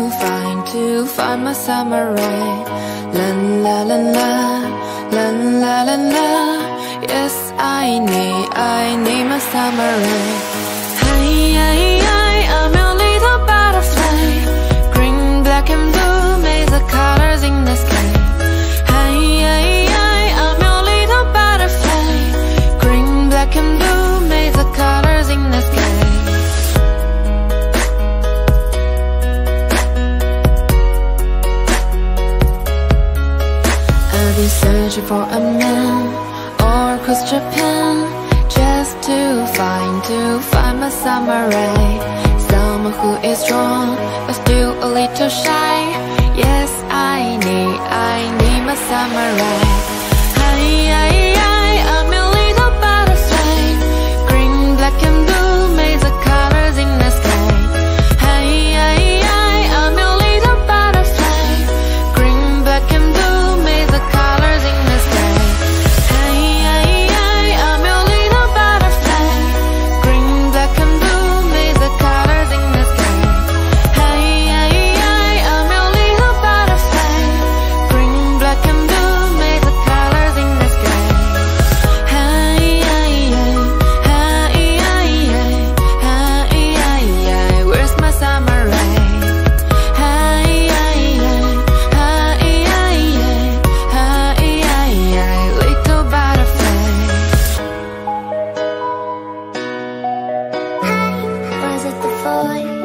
to find, to find my samurai. La la la la, la la la la. Yes, I need, I need my samurai. Hey, hey, for a man Or cross Japan Just to find, to find my samurai. Someone who is strong But still a little shy. Yes, I need, I need my samurai. Hi, hi, hi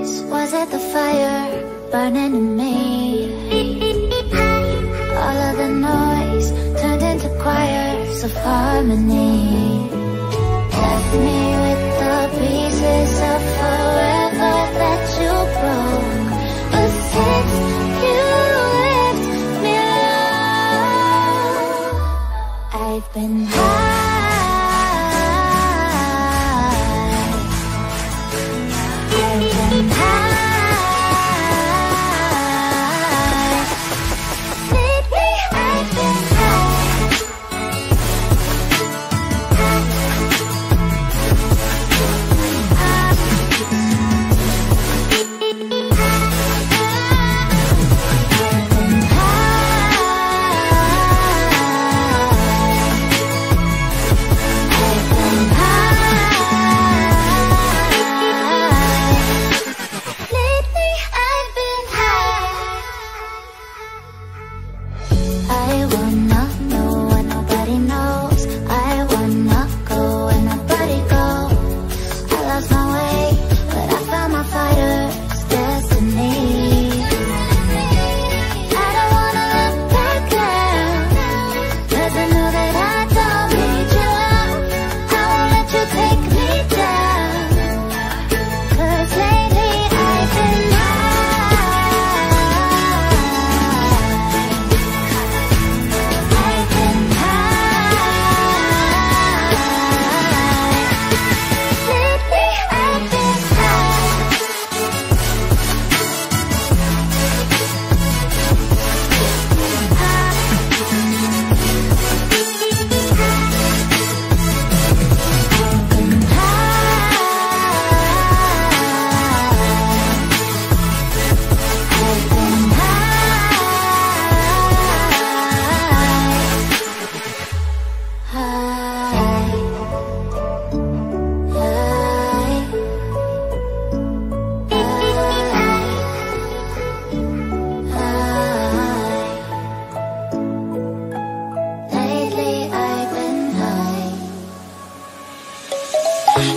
was Was it the fire burning in me? All of the noise turned into choirs of harmony Left me with the pieces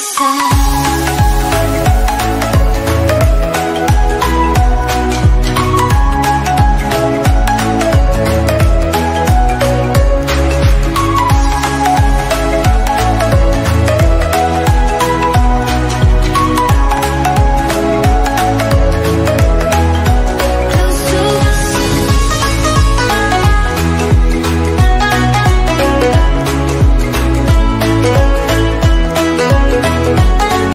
sun